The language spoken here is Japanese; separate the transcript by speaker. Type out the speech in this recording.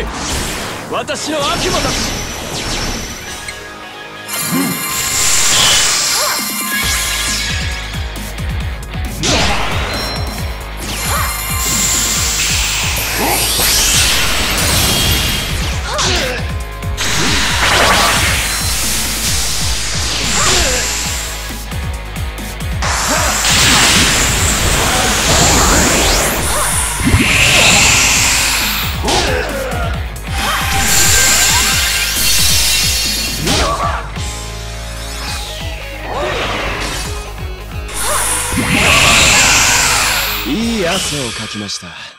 Speaker 1: い。私の悪魔たち。汗をかきました。